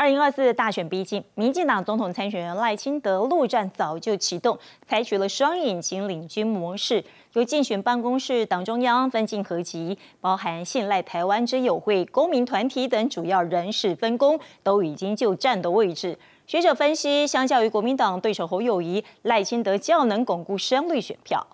二零二四大选逼近，民进党总统参选人赖清德陆战早就启动，采取了双引擎领军模式，由竞选办公室、党中央分进合集，包含信赖台湾之友会、公民团体等主要人士分工，都已经就站的位置。学者分析，相较于国民党对手侯友谊，赖清德较能巩固声率选票。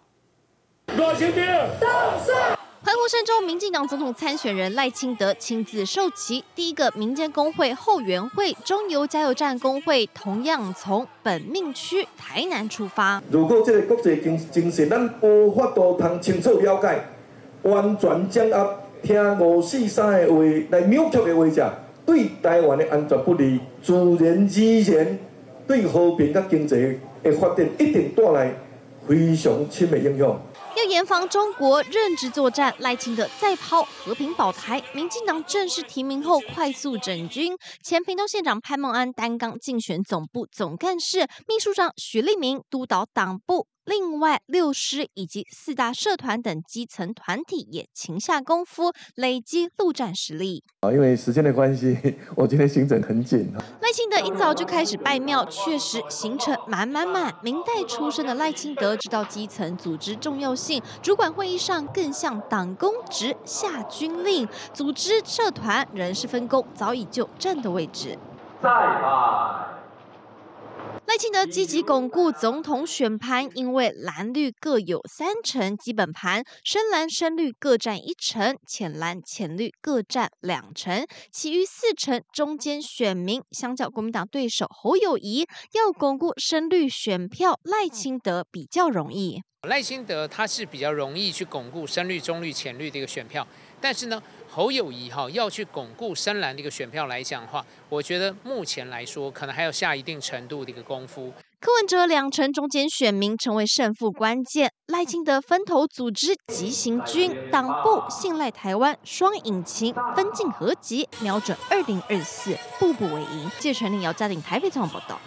呼声中，民进党总统参选人赖清德亲自授旗。第一个民间工会后援会中油加油站工会同样从本命区台南出发。如果这个国际精精神咱无法度通清楚了解，完全掌握听五四三的话来扭曲的话者，对台湾的安全不利，自然而然对和平甲经济的发展一定带来非常深的影响。严防中国任职作战，赖清德再抛和平保台。民进党正式提名后快速整军，前屏东县长潘孟安担纲竞选总部总干事，秘书长许立明督导党部。另外，六师以及四大社团等基层团体也勤下功夫，累积陆战实力。啊，因为时间的关系，我今天行程很紧。赖清德一早就开始拜庙，确实行程满满满。明代出身的赖清德知道基层组织重要性，主管会议上更向党公职下军令，组织社团人事分工早已就站的位置。再拜。赖清德积极巩固总统选盘，因为蓝绿各有三成基本盘，深蓝深绿各占一成，浅蓝浅绿各占两成，其余四成中间选民，相较国民党对手侯友谊，要巩固深绿选票，赖清德比较容易。赖清德他是比较容易去巩固深绿、中绿、浅绿的一个选票，但是呢。侯友谊哈要去巩固深蓝的一个选票来讲的话，我觉得目前来说可能还要下一定程度的一个功夫。柯文哲两成中间选民成为胜负关键，赖清德分头组织急行军，党部信赖台湾双引擎分进合集，瞄准二零二四步步为营。谢全令姚嘉玲台北采访报道。